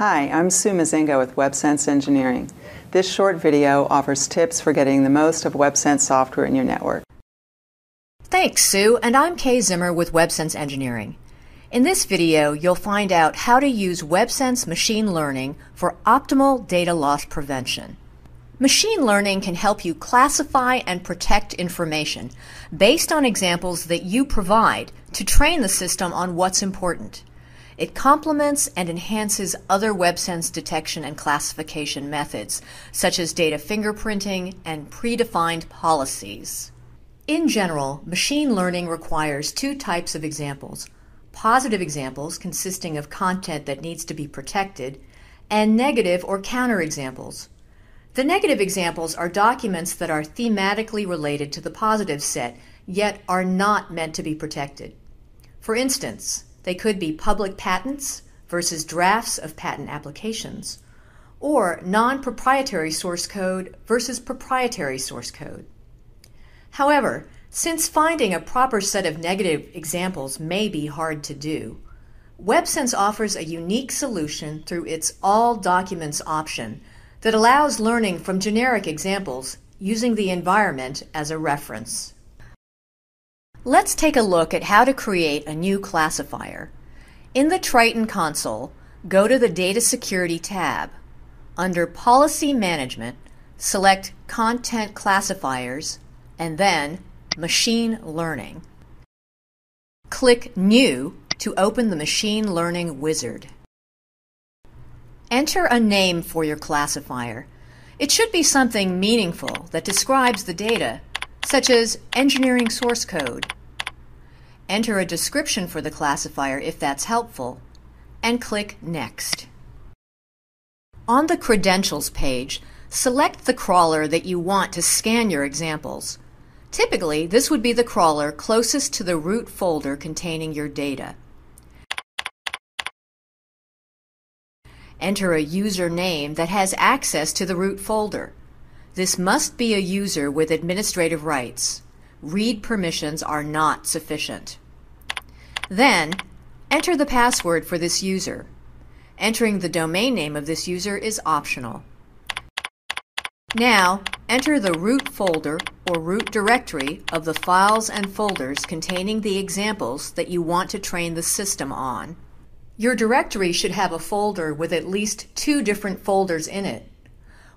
Hi, I'm Sue Mazingo with WebSense Engineering. This short video offers tips for getting the most of WebSense software in your network. Thanks, Sue, and I'm Kay Zimmer with WebSense Engineering. In this video, you'll find out how to use WebSense machine learning for optimal data loss prevention. Machine learning can help you classify and protect information based on examples that you provide to train the system on what's important. It complements and enhances other WebSense detection and classification methods, such as data fingerprinting and predefined policies. In general, machine learning requires two types of examples positive examples consisting of content that needs to be protected, and negative or counter examples. The negative examples are documents that are thematically related to the positive set, yet are not meant to be protected. For instance, they could be public patents versus drafts of patent applications, or non proprietary source code versus proprietary source code. However, since finding a proper set of negative examples may be hard to do, WebSense offers a unique solution through its All Documents option that allows learning from generic examples using the environment as a reference. Let's take a look at how to create a new classifier. In the Triton console, go to the Data Security tab. Under Policy Management, select Content Classifiers and then Machine Learning. Click New to open the Machine Learning wizard. Enter a name for your classifier. It should be something meaningful that describes the data, such as engineering source code. Enter a description for the classifier if that's helpful, and click Next. On the Credentials page, select the crawler that you want to scan your examples. Typically, this would be the crawler closest to the root folder containing your data. Enter a username that has access to the root folder. This must be a user with administrative rights. Read permissions are not sufficient. Then, enter the password for this user. Entering the domain name of this user is optional. Now, enter the root folder or root directory of the files and folders containing the examples that you want to train the system on. Your directory should have a folder with at least two different folders in it.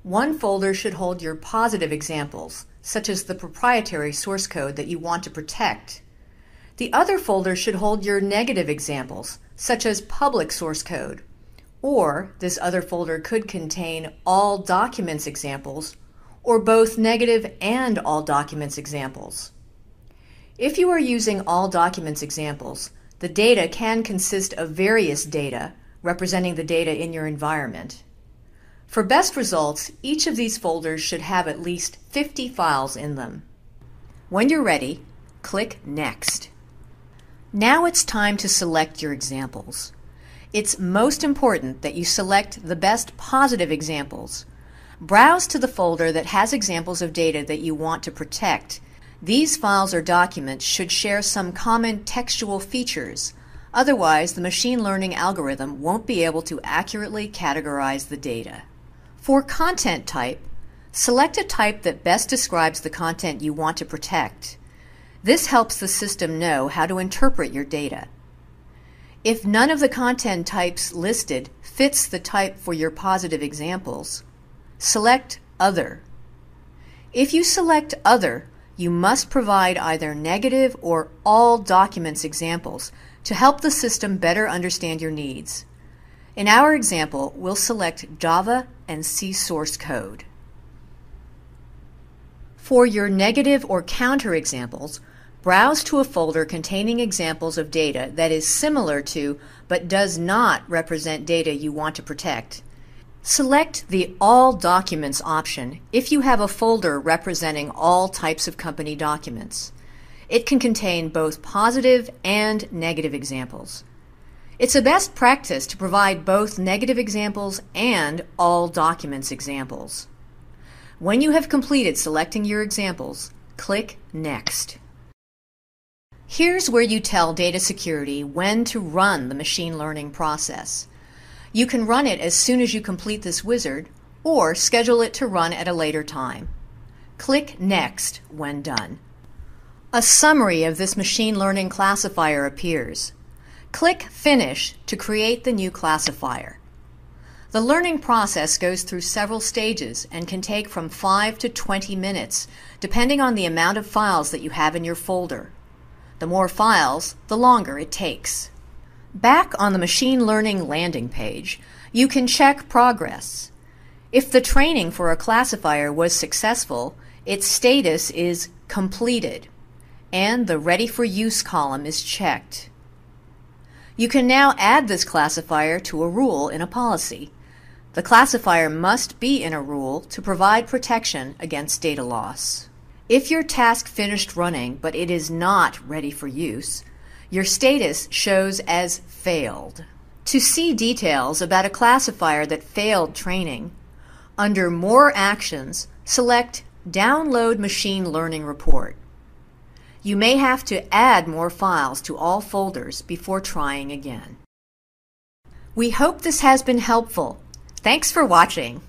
One folder should hold your positive examples, such as the proprietary source code that you want to protect. The other folder should hold your negative examples, such as public source code. Or this other folder could contain all documents examples, or both negative and all documents examples. If you are using all documents examples, the data can consist of various data representing the data in your environment. For best results, each of these folders should have at least 50 files in them. When you're ready, click Next. Now it's time to select your examples. It's most important that you select the best positive examples. Browse to the folder that has examples of data that you want to protect these files or documents should share some common textual features. Otherwise, the machine learning algorithm won't be able to accurately categorize the data. For content type, select a type that best describes the content you want to protect. This helps the system know how to interpret your data. If none of the content types listed fits the type for your positive examples, select Other. If you select Other, you must provide either negative or all documents examples to help the system better understand your needs. In our example, we'll select Java and C source code. For your negative or counter examples, browse to a folder containing examples of data that is similar to but does not represent data you want to protect Select the All Documents option if you have a folder representing all types of company documents. It can contain both positive and negative examples. It's a best practice to provide both negative examples and all documents examples. When you have completed selecting your examples, click Next. Here's where you tell data security when to run the machine learning process. You can run it as soon as you complete this wizard, or schedule it to run at a later time. Click Next when done. A summary of this machine learning classifier appears. Click Finish to create the new classifier. The learning process goes through several stages and can take from 5 to 20 minutes, depending on the amount of files that you have in your folder. The more files, the longer it takes. Back on the machine learning landing page, you can check progress. If the training for a classifier was successful, its status is completed, and the Ready for Use column is checked. You can now add this classifier to a rule in a policy. The classifier must be in a rule to provide protection against data loss. If your task finished running but it is not ready for use, your status shows as failed. To see details about a classifier that failed training, under More Actions, select Download Machine Learning Report. You may have to add more files to all folders before trying again. We hope this has been helpful. Thanks for watching.